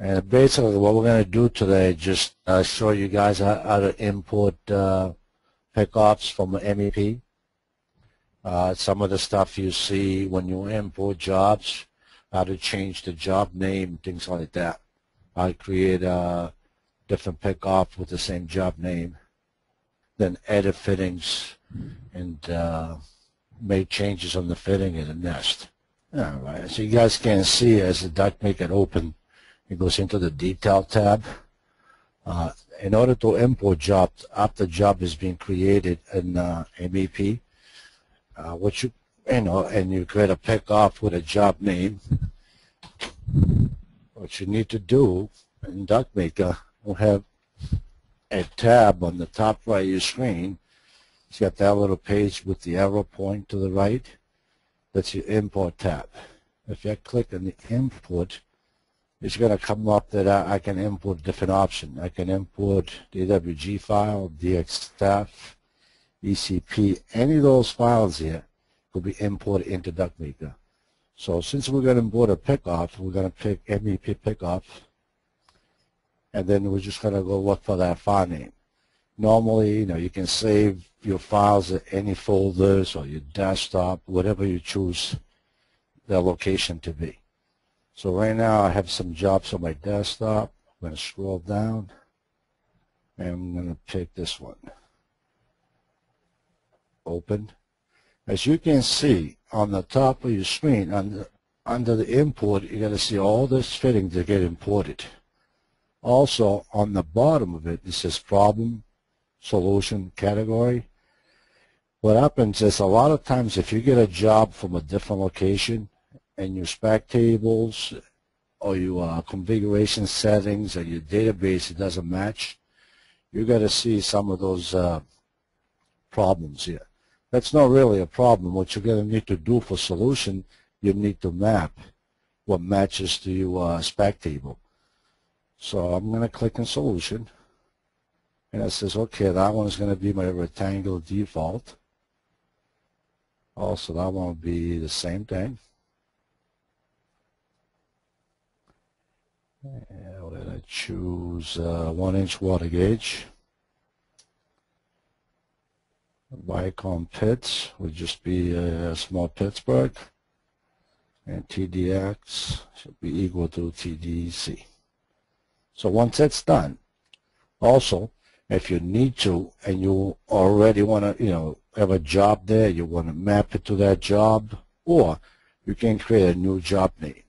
And basically what we're going to do today just uh, show you guys how, how to import uh, pickoffs from MEP. Uh, some of the stuff you see when you import jobs, how to change the job name, things like that. How to create a different pickoff with the same job name. Then edit fittings and uh, make changes on the fitting in the nest. All right, so you guys can see as the duct make it open, it goes into the detail tab. Uh, in order to import jobs after job is being created in uh, MEP, uh, what you you know, and you create a pick off with a job name. What you need to do in DuctMaker, will have a tab on the top right of your screen. It's got that little page with the arrow point to the right. That's your import tab. If you click on the import, it's going to come up that I, I can import different options. I can import the DWG file, DXF, ECP, any of those files here will be imported into DuctMaker. So since we're going to import a pickoff, we're going to pick MEP pickoff, and then we're just going to go look for that file name. Normally, you know, you can save your files in any folders or your desktop, whatever you choose the location to be. So right now I have some jobs on my desktop. I'm going to scroll down and I'm going to pick this one. Open. As you can see on the top of your screen, under, under the import, you're going to see all this fittings that get imported. Also, on the bottom of it, it says problem, solution, category. What happens is a lot of times if you get a job from a different location, and your spec tables or your uh, configuration settings or your database it doesn't match, you got to see some of those uh, problems here. That's not really a problem. What you're going to need to do for solution, you need to map what matches to your uh, spec table. So I'm going to click on solution. And it says, okay, that one is going to be my rectangle default. Also, that one will be the same thing. We're going to choose uh, one inch water gauge. Viacom pits would just be a small Pittsburgh. And TDX should be equal to TDC. So once that's done, also, if you need to and you already want to, you know, have a job there, you want to map it to that job, or you can create a new job name.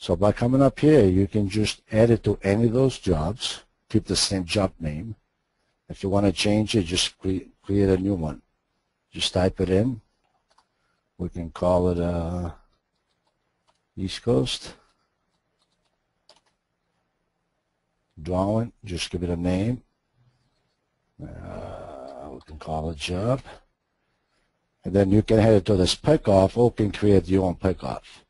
So by coming up here, you can just add it to any of those jobs, keep the same job name. If you want to change it, just cre create a new one. Just type it in. We can call it uh, East Coast. Drawing, just give it a name. Uh, we can call it job. And then you can head it to this pickoff or can create your own pickoff.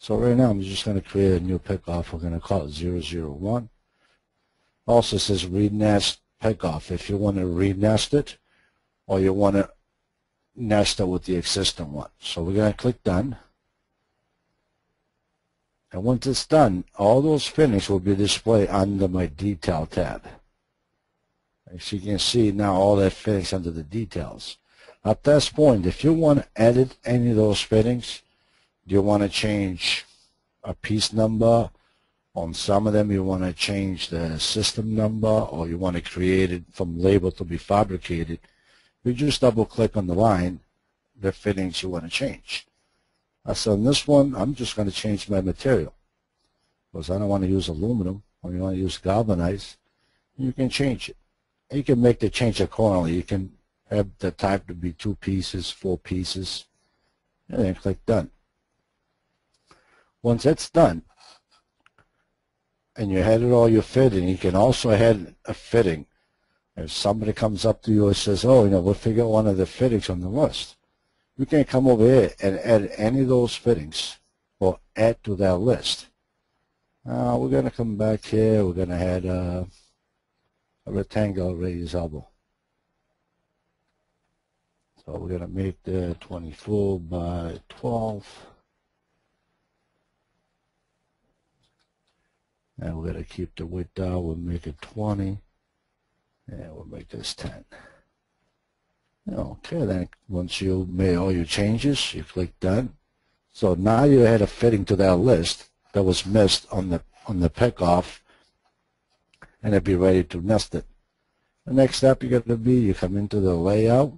So right now I'm just going to create a new pickoff. We're going to call it 001. Also says renest pickoff. If you want to renest it or you want to nest it with the existing one. So we're going to click done. And once it's done, all those fittings will be displayed under my detail tab. As you can see now all that fittings under the details. At this point, if you want to edit any of those fittings, you want to change a piece number? On some of them, you want to change the system number or you want to create it from label to be fabricated. You just double click on the line, the fittings you want to change. So on this one, I'm just going to change my material because I don't want to use aluminum or you want to use galvanized. You can change it. You can make the change accordingly. You can have the type to be two pieces, four pieces, and then click done. Once that's done, and you added all your fitting, you can also add a fitting. If somebody comes up to you and says, oh, you know, we'll figure out one of the fittings on the list, you can come over here and add any of those fittings or add to that list. Uh, we're going to come back here. We're going to add a, a rectangle radius elbow. So we're going to make the 24 by 12. And we're going to keep the width down. We'll make it 20. And we'll make this 10. Okay, then once you made all your changes, you click done. So now you had a fitting to that list that was missed on the on the pick off and it'd be ready to nest it. The next step you're going to be, you come into the layout.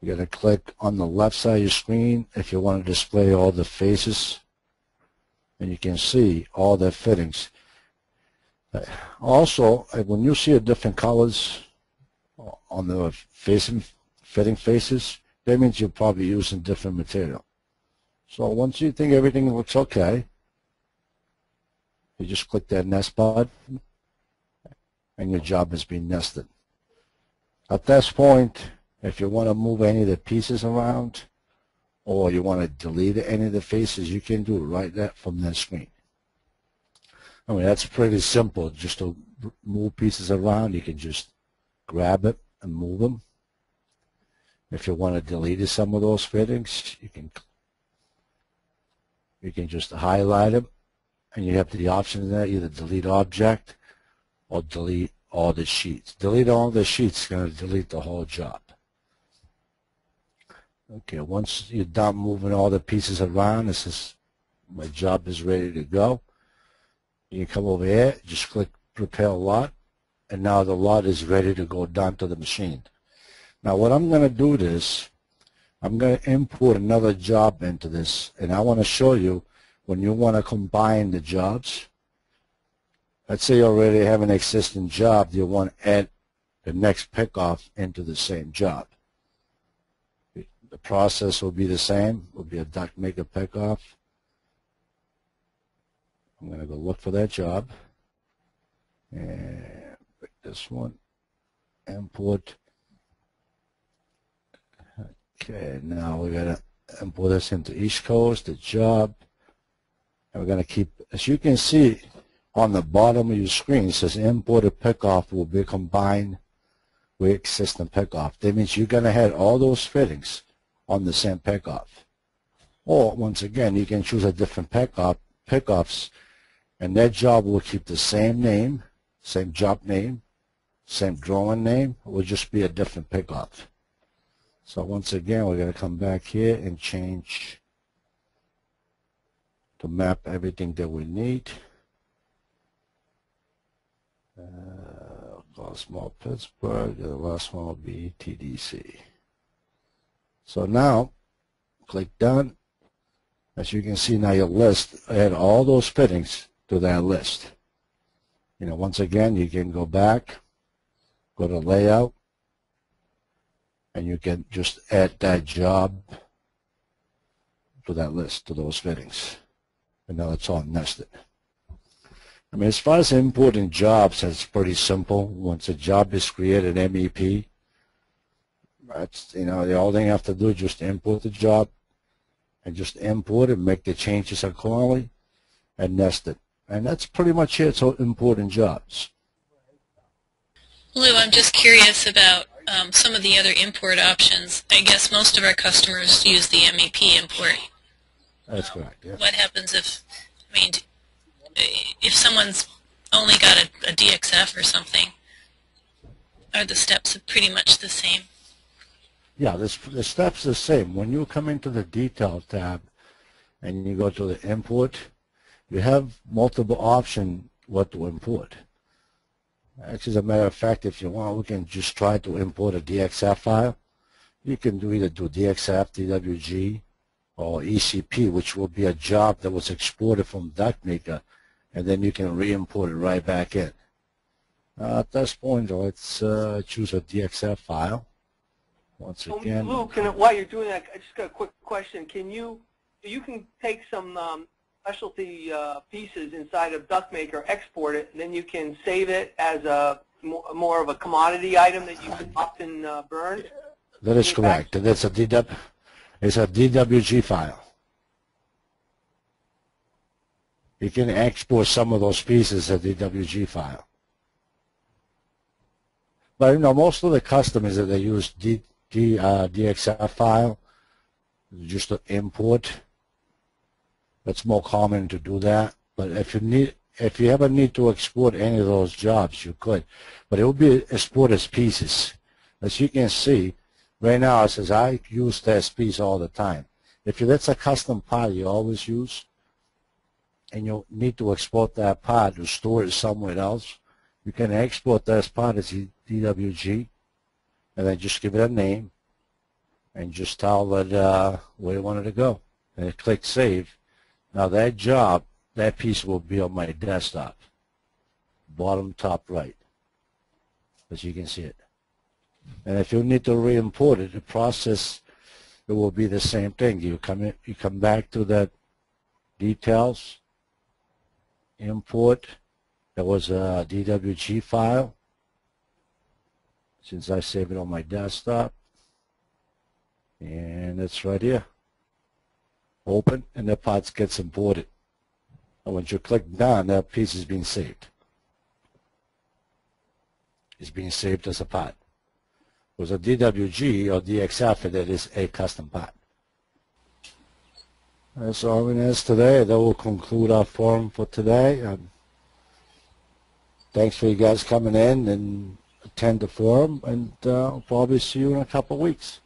You're going to click on the left side of your screen if you want to display all the faces and you can see all the fittings. Uh, also, uh, when you see different colors on the facing, fitting faces, that means you're probably using different material. So once you think everything looks okay, you just click that nest button and your job has been nested. At this point, if you want to move any of the pieces around or you want to delete any of the faces, you can do it right there from that screen. I mean, that's pretty simple. Just to move pieces around, you can just grab it and move them. If you want to delete some of those fittings, you can you can just highlight them and you have the option there either delete object or delete all the sheets. Delete all the sheets is going to delete the whole job. Okay, once you're done moving all the pieces around, this is my job is ready to go. You come over here, just click prepare lot, and now the lot is ready to go down to the machine. Now what I'm going to do is, I'm going to import another job into this, and I want to show you when you want to combine the jobs. Let's say you already have an existing job, you want to add the next pickoff into the same job. The process will be the same, will be a duck DuctMaker pickoff. I'm going to go look for that job and pick this one, import. Okay, now we're going to import this into East Coast, the job, and we're going to keep, as you can see on the bottom of your screen, it says imported pickoff will be combined with system pickoff. That means you're going to have all those fittings on the same pickoff. Or, once again, you can choose a different pickoffs, and that job will keep the same name, same job name, same drawing name. It will just be a different pickoff. So once again, we're going to come back here and change to map everything that we need. Uh, small Pittsburgh, the last one will be TDC. So now, click done. As you can see now your list, add all those fittings to that list. You know, once again, you can go back, go to layout, and you can just add that job to that list, to those fittings. And now it's all nested. I mean, as far as importing jobs, it's pretty simple. Once a job is created, MEP, that's, you know, the thing you have to do is just import the job and just import it, make the changes accordingly, and nest it. And that's pretty much it, so importing jobs. Lou, I'm just curious about um, some of the other import options. I guess most of our customers use the MEP import. That's correct, yeah. What happens if, I mean, if someone's only got a, a DXF or something, are the steps pretty much the same? Yeah, this, the steps the same. When you come into the Detail tab and you go to the Import, you have multiple options what to import. Actually, as a matter of fact, if you want, we can just try to import a DXF file. You can do either do DXF, DWG, or ECP, which will be a job that was exported from DuctMaker and then you can re-import it right back in. Uh, at this point, let's uh, choose a DXF file. Once again, Lou, can, while you're doing that, I just got a quick question. Can you you can take some um, specialty uh, pieces inside of DuctMaker, export it, and then you can save it as a more, of a commodity item that you can often uh, burn? That is correct. That's a DW, it's a DWG file. you can export some of those pieces as a DWG file. But you know, most of the customers that they use D, D, uh, DXF file just to import. It's more common to do that. But if you need if you ever need to export any of those jobs, you could. But it will be exported as pieces. As you can see, right now it says I use this piece all the time. If you, that's a custom part you always use, and you need to export that part to store it somewhere else, you can export that part as DWG, and then just give it a name, and just tell it uh, where you want it to go. And click Save. Now that job, that piece will be on my desktop, bottom top right, as you can see it. And if you need to re-import it, the process it will be the same thing. You come in, you come back to that details, import. There was a DWG file. Since I save it on my desktop, and it's right here. Open, and the parts gets imported. And once you click done, that piece is being saved. It's being saved as a part was a DWG or DXF that is a custom part. That's all we it is today. That will conclude our forum for today. Um, thanks for you guys coming in and attend the forum, and uh, probably see you in a couple of weeks.